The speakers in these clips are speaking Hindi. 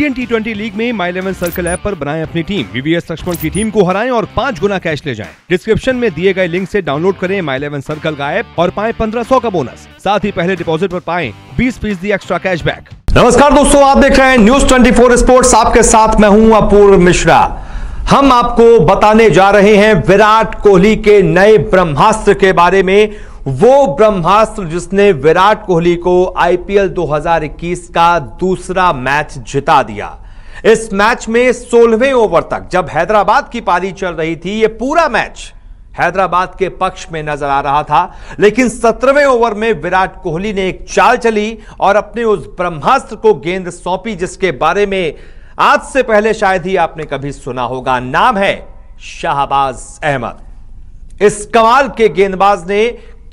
इंडियन टी ट्वेंटी लीग में माई इलेवन सर्कल ऐप पर बनाएँ अपनी टीम वीवीएस लक्ष्मण की टीम को हराएँ और पाँच गुना कैश ले जाएँ। डिस्क्रिप्शन में दिए गए लिंक से डाउनलोड करें माई इलेवन सर्कल का ऐप और पाएँ 1500 का बोनस साथ ही पहले डिपॉजिट पर पाएँ 20 फ़ीसदी एक्स्ट्रा कैश बैक नमस्कार दोस्तों, आप देख रहे हैं न्यूज़ 24 स्पोर्ट्स आपके साथ मैं हूँ अपूर्व मिश्रा। हम आपको बताने जा रहे हैं विराट कोहली के नए ब्रह्मास्त्र के बारे में। वो ब्रह्मास्त्र जिसने विराट कोहली को आईपीएल 2021 का दूसरा मैच जिता दिया। इस मैच में 16वें ओवर तक जब हैदराबाद की पारी चल रही थी, ये पूरा मैच हैदराबाद के पक्ष में नज़र आ रहा था। लेकिन सत्रहवें ओवर में विराट कोहली ने एक चाल चली और अपने उस ब्रह्मास्त्र को गेंद सौंपी, जिसके बारे में आज से पहले शायद ही आपने कभी सुना होगा। नाम है शाहबाज अहमद। इस कमाल के गेंदबाज ने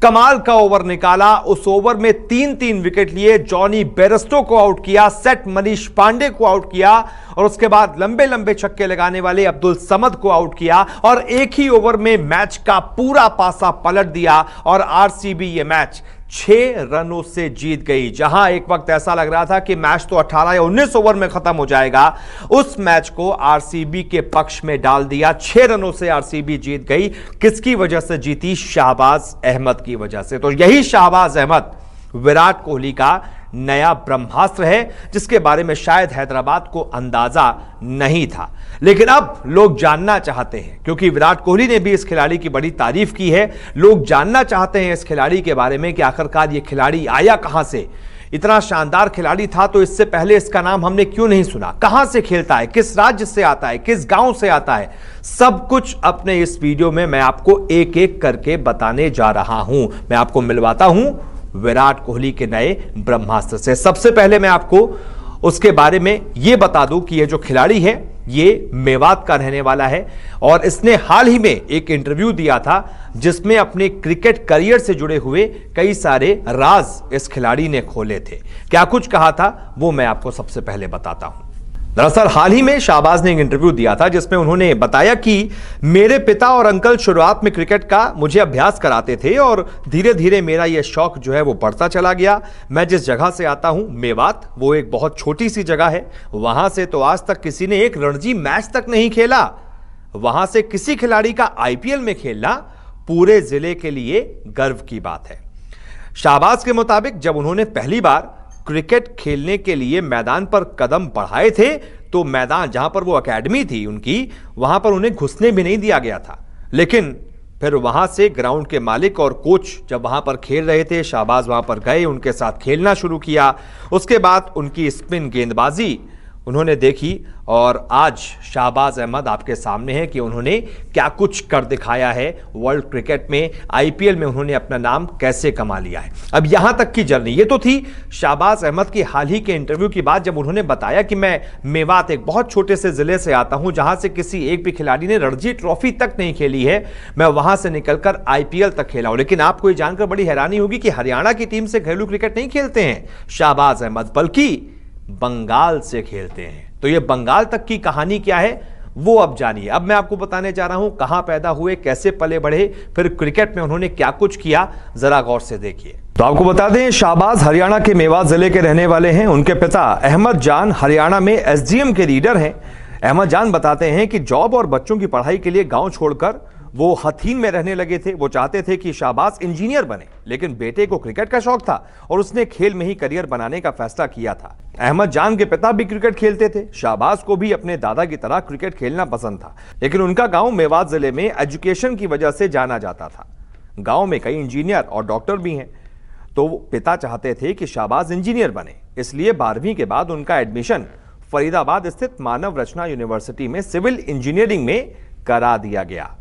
कमाल का ओवर निकाला। उस ओवर में तीन तीन विकेट लिए। जॉनी बेरस्टो को आउट किया। सेट मनीष पांडे को आउट किया। और उसके बाद लंबे लंबे छक्के लगाने वाले अब्दुल समद को आउट किया। और एक ही ओवर में मैच का पूरा पासा पलट दिया। और आरसीबी ये मैच छह रनों से जीत गई। जहाँ एक वक्त ऐसा लग रहा था कि मैच तो 18 या 19 ओवर में खत्म हो जाएगा, उस मैच को आरसीबी के पक्ष में डाल दिया। छह रनों से आरसीबी जीत गई। किसकी वजह से जीती? शाहबाज अहमद की वजह से। तो यही शाहबाज अहमद, विराट कोहली का नया ब्रह्मास्त्र है, जिसके बारे में शायद हैदराबाद को अंदाज़ा नहीं था। लेकिन अब लोग जानना चाहते हैं, क्योंकि विराट कोहली ने भी इस खिलाड़ी की बड़ी तारीफ़ की है। लोग जानना चाहते हैं इस खिलाड़ी के बारे में कि आखिरकार ये खिलाड़ी आया कहाँ से। इतना शानदार खिलाड़ी था तो इससे पहले इसका नाम हमने क्यों नहीं सुना? कहाँ से खेलता है? किस राज्य से आता है? किस गाँव से आता है? सब कुछ अपने इस वीडियो में मैं आपको एक एक करके बताने जा रहा हूँ। मैं आपको मिलवाता हूँ विराट कोहली के नए ब्रह्मास्त्र से। सबसे पहले मैं आपको उसके बारे में यह बता दूँ कि यह जो खिलाड़ी है, ये मेवात का रहने वाला है और इसने हाल ही में एक इंटरव्यू दिया था जिसमें अपने क्रिकेट करियर से जुड़े हुए कई सारे राज इस खिलाड़ी ने खोले थे। क्या कुछ कहा था वो मैं आपको सबसे पहले बताता हूँ। दरअसल हाल ही में शाहबाज ने एक इंटरव्यू दिया था, जिसमें उन्होंने बताया कि मेरे पिता और अंकल शुरुआत में क्रिकेट का मुझे अभ्यास कराते थे और धीरे धीरे मेरा यह शौक जो है वो बढ़ता चला गया। मैं जिस जगह से आता हूँ, मेवात, वो एक बहुत छोटी सी जगह है। वहाँ से तो आज तक किसी ने एक रणजी मैच तक नहीं खेला। वहाँ से किसी खिलाड़ी का आईपीएल में खेलना पूरे ज़िले के लिए गर्व की बात है। शाहबाज के मुताबिक जब उन्होंने पहली बार क्रिकेट खेलने के लिए मैदान पर कदम बढ़ाए थे तो मैदान जहाँ पर वो अकेडमी थी उनकी, वहाँ पर उन्हें घुसने भी नहीं दिया गया था। लेकिन फिर वहाँ से ग्राउंड के मालिक और कोच जब वहाँ पर खेल रहे थे, शाहबाज वहाँ पर गए, उनके साथ खेलना शुरू किया। उसके बाद उनकी स्पिन गेंदबाजी उन्होंने देखी और आज शाहबाज अहमद आपके सामने है कि उन्होंने क्या कुछ कर दिखाया है। वर्ल्ड क्रिकेट में, आईपीएल में उन्होंने अपना नाम कैसे कमा लिया है। अब यहाँ तक की जर्नी, ये तो थी शाहबाज अहमद की हाल ही के इंटरव्यू की बात, जब उन्होंने बताया कि मैं मेवात, एक बहुत छोटे से ज़िले से आता हूँ, जहाँ से किसी एक भी खिलाड़ी ने रणजी ट्रॉफी तक नहीं खेली है, मैं वहाँ से निकलकर आईपीएल तक खेला हूँ। लेकिन आपको ये जानकर बड़ी हैरानी होगी कि हरियाणा की टीम से घरेलू क्रिकेट नहीं खेलते हैं शाहबाज अहमद, बल्कि बंगाल से खेलते हैं। तो ये बंगाल तक की कहानी क्या है? वो अब जानिए। अब मैं आपको बताने जा रहा हूँ कहाँ पैदा हुए, कैसे पले बढ़े, फिर क्रिकेट में उन्होंने क्या कुछ किया, जरा गौर से देखिए। तो आपको बता दें, शाहबाज हरियाणा के मेवात ज़िले के रहने वाले हैं। उनके पिता अहमद जान हरियाणा में एसडीएम के लीडर हैं। अहमद जान बताते हैं कि जॉब और बच्चों की पढ़ाई के लिए गाँव छोड़कर वो हथीन में रहने लगे थे। वो चाहते थे कि शाहबाज इंजीनियर बने, लेकिन बेटे को क्रिकेट का शौक था और उसने खेल में ही करियर बनाने का फैसला किया था। अहमद जान के पिता भी क्रिकेट खेलते थे। शाहबाज को भी अपने दादा की तरह क्रिकेट खेलना पसंद था, लेकिन उनका गाँव मेवात ज़िले में एजुकेशन की वजह से जाना जाता था। गाँव में कई इंजीनियर और डॉक्टर भी हैं। तो पिता चाहते थे कि शाहबाज इंजीनियर बने, इसलिए बारहवीं के बाद उनका एडमिशन फरीदाबाद स्थित मानव रचना यूनिवर्सिटी में सिविल इंजीनियरिंग में करा दिया गया।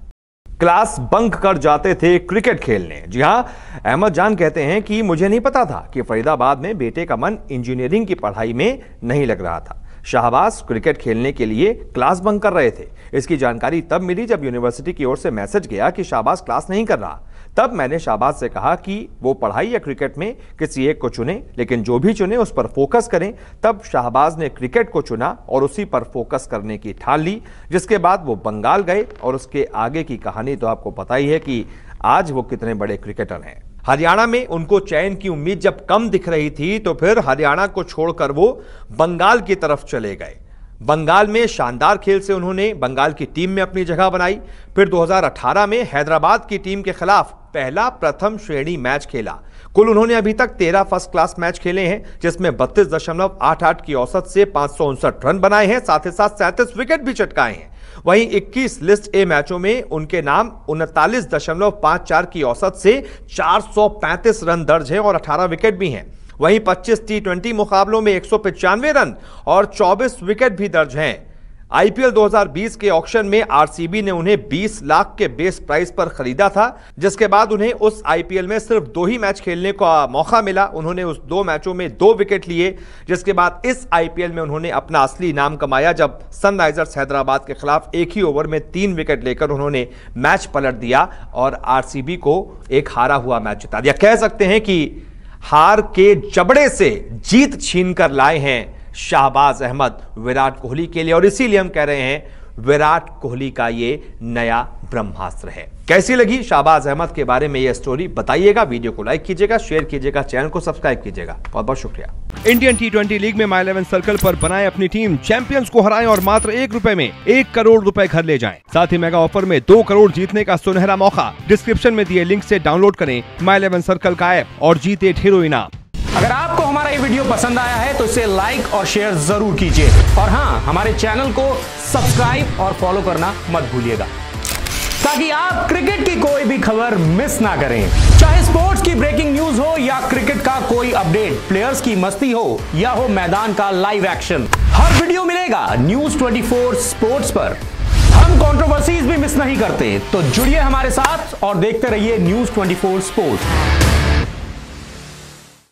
क्लास बंक कर जाते थे क्रिकेट खेलने। जी हाँ, अहमद जान कहते हैं कि मुझे नहीं पता था कि फरीदाबाद में बेटे का मन इंजीनियरिंग की पढ़ाई में नहीं लग रहा था। शाहबाज क्रिकेट खेलने के लिए क्लास बंक कर रहे थे। इसकी जानकारी तब मिली जब यूनिवर्सिटी की ओर से मैसेज गया कि शाहबाज क्लास नहीं कर रहा। तब मैंने शाहबाज से कहा कि वो पढ़ाई या क्रिकेट में किसी एक को चुने, लेकिन जो भी चुने उस पर फोकस करें। तब शाहबाज ने क्रिकेट को चुना और उसी पर फोकस करने की ठान ली, जिसके बाद वो बंगाल गए और उसके आगे की कहानी तो आपको पता ही है कि आज वो कितने बड़े क्रिकेटर हैं। हरियाणा में उनको चयन की उम्मीद जब कम दिख रही थी तो फिर हरियाणा को छोड़कर वो बंगाल की तरफ़ चले गए। बंगाल में शानदार खेल से उन्होंने बंगाल की टीम में अपनी जगह बनाई। फिर 2018 में हैदराबाद की टीम के खिलाफ पहला प्रथम श्रेणी मैच खेला। कुल उन्होंने अभी तक तेरह फ़र्स्ट क्लास मैच खेले हैं, जिसमें बत्तीस दशमलव आठ आठ की औसत से पाँच रन बनाए हैं, साथ ही साथ सैंतीस विकेट भी चटकाए हैं। वहीं 21 लिस्ट ए मैचों में उनके नाम उनतालीस दशमलव पाँच चार की औसत से 435 रन दर्ज है और 18 विकेट भी हैं। वहीं 25 टी ट्वेंटी मुकाबलों में एक रन और 24 विकेट भी दर्ज हैं। आईपीएल 2020 के ऑक्शन में आरसीबी ने उन्हें 20 लाख के बेस प्राइस पर खरीदा था, जिसके बाद उन्हें उस आईपीएल में सिर्फ़ दो ही मैच खेलने का मौका मिला। उन्होंने उस दो मैचों में दो विकेट लिए, जिसके बाद इस आईपीएल में उन्होंने अपना असली नाम कमाया, जब सनराइजर्स हैदराबाद के खिलाफ एक ही ओवर में तीन विकेट लेकर उन्होंने मैच पलट दिया और आरसीबी को एक हारा हुआ मैच जिता दिया। कह सकते हैं कि हार के जबड़े से जीत छीन कर लाए हैं शाहबाज अहमद विराट कोहली के लिए और इसीलिए हम कह रहे हैं विराट कोहली का ये नया ब्रह्मास्त्र है। कैसी लगी शाहबाज अहमद के बारे में यह स्टोरी बताइएगा वीडियो को लाइक कीजिएगा शेयर कीजिएगा चैनल को सब्सक्राइब कीजिएगा। बहुत बहुत शुक्रिया। इंडियन टी ट्वेंटी लीग में माई इलेवन सर्कल पर बनाए अपनी टीम चैंपियंस को हराएँ और मात्र एक रुपए में एक करोड़ रुपए घर ले जाएँ। साथ ही मेगा ऑफ़र में दो करोड़ जीतने का सुनहरा मौका। डिस्क्रिप्शन में दिए लिंक से डाउनलोड करें माई इलेवन सर्कल का ऐप और जीते ढेरों इनाम। अगर हमारा ये वीडियो पसंद आया है तो इसे लाइक और शेयर ज़रूर कीजिए। और हाँ हमारे चैनल को सब्सक्राइब और फॉलो करना मत भूलिएगा। ताकि आप क्रिकेट की कोई भी खबर मिस ना करें। चाहे स्पोर्ट्स की ब्रेकिंग न्यूज़ हो या क्रिकेट का कोई अपडेट प्लेयर्स की मस्ती हो या हो मैदान का लाइव एक्शन हर वीडियो मिलेगा न्यूज़ 24 स्पोर्ट्स पर। हम कंट्रोवर्सीज भी मिस नहीं करते तो जुड़िए हमारे साथ और देखते रहिए न्यूज़ 24 स्पोर्ट्स